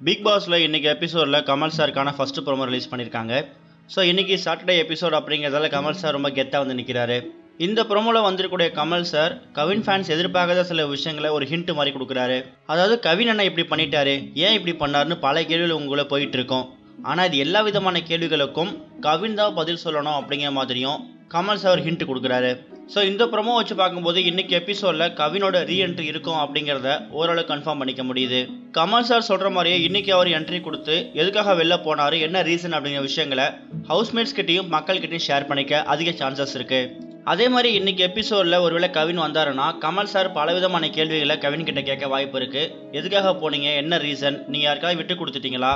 Big பாஸில் இன்றைக்கி எபிசோடில் கமல் சாருக்கான ஃபஸ்ட்டு ப்ரோமோ ரிலீஸ் பண்ணியிருக்காங்க ஸோ இன்றைக்கி சாட்டர்டே எபிசோட் அப்படிங்கிறதால கமல் சார் ரொம்ப கெத்தாக வந்து நிற்கிறாரு இந்த ப்ரோமோவில் வந்திருக்கக்கூடிய கமல் சார் கவின் ஃபேன்ஸ் எதிர்பார்க்காத சில விஷயங்களை ஒரு ஹிண்ட் மாதிரி கொடுக்குறாரு. அதாவது கவின் அண்ணா இப்படி பண்ணிட்டாரு ஏன் இப்படி பண்ணாருன்னு பல கேள்விகள் உங்களை போயிட்டு இருக்கோம். ஆனால் இது எல்லா விதமான கேள்விகளுக்கும் கவின் தான் பதில் சொல்லணும் அப்படிங்கிற மாதிரியும் கமல் சார் ஹிண்ட் கொடுக்குறாரு. ஸோ இந்த ப்ரொமோ வச்சு பார்க்கும்போது இன்னைக்கு எபிசோடில் கவினோட ரீஎன்ட்ரி இருக்கும் அப்படிங்கிறத ஓரளவு கன்ஃபார்ம் பண்ணிக்க முடியுது. கமல் சார் சொல்கிற மாதிரியே இன்னைக்கு அவர் என்ட்ரி கொடுத்து எதுக்காக வெளில போனார் என்ன ரீசன் அப்படிங்கிற விஷயங்களை ஹவுஸ்மேட்ஸ் கிட்டையும் மக்கள்கிட்டையும் ஷேர் பண்ணிக்க அதிக சான்சஸ் இருக்குது அதே மாதிரி இன்னைக்கு எபிசோடில் ஒருவேளை கவின் வந்தாருன்னா கமல் சார் பலவிதமான கேள்விகளை கவின் கிட்ட கேட்க வாய்ப்பு இருக்குது எதுக்காக போனீங்க என்ன ரீசன் நீங்கள் யாருக்காவது விட்டு கொடுத்துட்டீங்களா?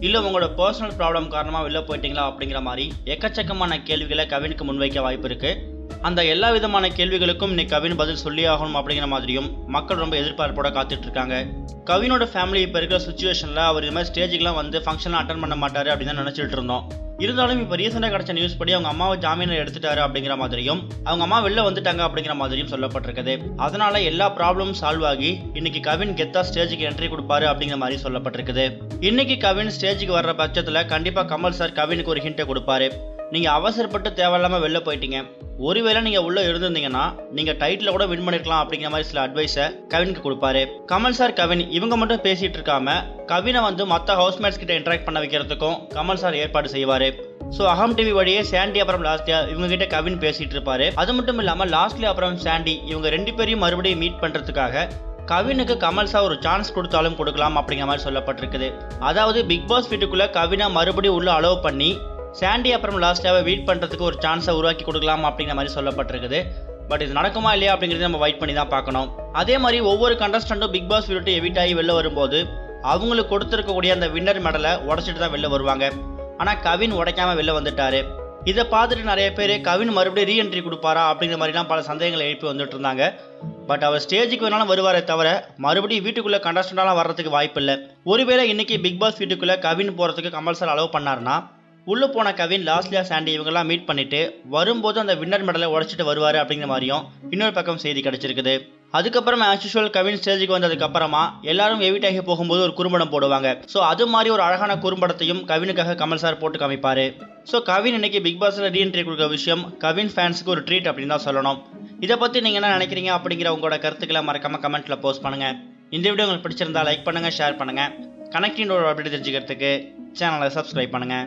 இல்லை உங்களோட பர்சனல் ப்ராப்ளம் காரணமாக வெளில போயிட்டீங்களா அப்படிங்கிற மாதிரி எக்கச்சக்கமான கேள்விகளை கவினுக்கு முன்வைக்க வாய்ப்பு இருக்குது அந்த எல்லா விதமான கேள்விகளுக்கும் இன்னைக்கு கவின் பதில் சொல்லி ஆகணும் அப்படிங்கிற மாதிரியும் மக்கள் ரொம்ப எதிர்பார்ப்போட காத்துட்டு இருக்காங்க கவினோட ஃபேமிலி இப்போ இருக்கிற சுச்சுவேஷனில் அவர் இது மாதிரி ஸ்டேஜுக்குலாம் வந்து ஃபங்க்ஷன்லாம் அட்டன் பண்ண மாட்டாரு அப்படின்னு தான் நினச்சிட்டு இருந்தோம். இருந்தாலும் இப்போ ரீசெண்டாக கிடைச்ச நியூஸ் படி அவங்க அம்மாவை ஜாமீனில் எடுத்துட்டாரு அப்படிங்கிற மாதிரியும் அவங்க அம்மா வெளில வந்துட்டாங்க அப்படிங்கிற மாதிரியும் சொல்லப்பட்டிருக்குது. அதனால எல்லா ப்ராப்ளமும் சால்வ் ஆகி இன்னைக்கு கவின் கெத்தா ஸ்டேஜுக்கு என்ட்ரி கொடுப்பாரு அப்படிங்கிற மாதிரி சொல்லப்பட்டிருக்குது. இன்னைக்கு கவின் ஸ்டேஜுக்கு வர்ற பட்சத்தில் கண்டிப்பாக கமல் சார் கவினுக்கு ஒரு ஹிண்ட்டை கொடுப்பாரு. நீங்கள் அவசரப்பட்டு தேவையில்லாமல் வெளில போயிட்டீங்க. ஒருவேளை நீங்கள் உள்ளே இருந்திருந்தீங்கன்னா நீங்கள் டைட்டில் கூட வின் பண்ணிருக்கலாம் அப்படிங்கிற மாதிரி சில அட்வைஸை கவினுக்கு கொடுப்பாரு. கமல் சார் கவின் இவங்க மட்டும் பேசிட்டு இருக்காம கவினை வந்து மற்ற ஹவுஸ்மேட்ஸ் கிட்ட இன்ட்ராக்ட் பண்ண வைக்கிறதுக்கும் கமல் சார் ஏற்பாடு செய்வார். ஸோ அகம் டிவி வழியே சாண்டி அப்புறம் லாஸ்டியா இவங்க கிட்ட கவின் பேசிட்டு இருப்பாரு. அது மட்டும் இல்லாமல் லாஸ்ட்லி அப்புறம் சாண்டி இவங்க ரெண்டு பேரையும் மறுபடியும் மீட் பண்ணுறதுக்காக கவினுக்கு கமல் சார் ஒரு சான்ஸ் கொடுத்தாலும் கொடுக்கலாம் அப்படிங்கிற மாதிரி சொல்லப்பட்டிருக்குது. அதாவது பிக் பாஸ் வீட்டுக்குள்ள கவினை மறுபடியும் உள்ள அலோவ் பண்ணி சாண்டி அப்புறம் லாஸ்ட்டாக வெயிட் பண்ணுறதுக்கு ஒரு சான்ஸை உருவாக்கி கொடுக்கலாம் அப்படிங்கிற மாதிரி சொல்லப்பட்டிருக்குது. பட் இது நடக்குமா இல்லையா அப்படிங்கிறது நம்ம வெயிட் பண்ணி தான் பார்க்கணும். அதே மாதிரி ஒவ்வொரு கண்டஸ்டண்ட்டும் பிக் பாஸ் விட்டு எவிட் ஆகி வெளில வரும்போது அவங்களுக்கு கொடுத்துருக்கக்கூடிய அந்த வின்னர் மெடலை உடச்சிட்டு தான் வெளில வருவாங்க. ஆனால் கவின் உடைக்காம வெளில வந்துட்டாரு. இதை பார்த்துட்டு நிறைய பேர் கவின் மறுபடியும் ரீஎன்ட்ரி கொடுப்பாரா அப்படிங்கிற மாதிரிலாம் பல சந்தேகங்களை எழுப்பி வந்துட்டு இருந்தாங்க. பட் அவர் ஸ்டேஜுக்கு வேணாலும் வருவாரே தவிர மறுபடியும் வீட்டுக்குள்ளே கண்டஸ்டண்டாலாம் வர்றதுக்கு வாய்ப்பு இல்லை ஒருவேளை இன்னைக்கு பிக் பாஸ் வீட்டுக்குள்ளே கவின் போகிறதுக்கு கமல் சார் அலோவ் பண்ணாருன்னா உள்ளே போன கவின் லாஸ்லியா சாண்டி இவங்கெல்லாம் மீட் பண்ணிட்டு வரும்போது அந்த வின்னர் மெடலை உடச்சிட்டு வருவார் அப்படிங்கிற மாதிரியும் இன்னொரு பக்கம் செய்தி கிடைச்சிருக்குது. அதுக்கப்புறம் ஆஸ் யூஷுவல் கவின் ஸ்டேஜுக்கு வந்ததுக்கு அப்புறமா எல்லாரும் எவிட் ஆகி போகும்போது ஒரு குறும்படம் போடுவாங்க. ஸோ அது மாதிரி ஒரு அழகான குறும்படத்தையும் கவினுக்காக கமல் சார் போட்டு காமிப்பாரு. ஸோ கவின் இன்னைக்கு பிக் பாஸில் ரீஎன்ட்ரி கொடுக்குற விஷயம் கவின் ஃபேன்ஸுக்கு ஒரு ட்ரீட் அப்படின்னு தான் சொல்லணும். இதை பற்றி நீங்கள் என்ன நினைக்கிறீங்க அப்படிங்கிற உங்களோட கருத்துக்களை மறக்காம கமெண்ட்டில் போஸ்ட் பண்ணுங்கள் இந்த வீடியோ உங்களுக்கு பிடிச்சிருந்தா லைக் பண்ணுங்கள் ஷேர் பண்ணுங்கள் கனெக்டிங் ஒரு அப்டேட் தெரிஞ்சுக்கிறதுக்கு சேனலை சப்ஸ்கிரைப் பண்ணுங்கள்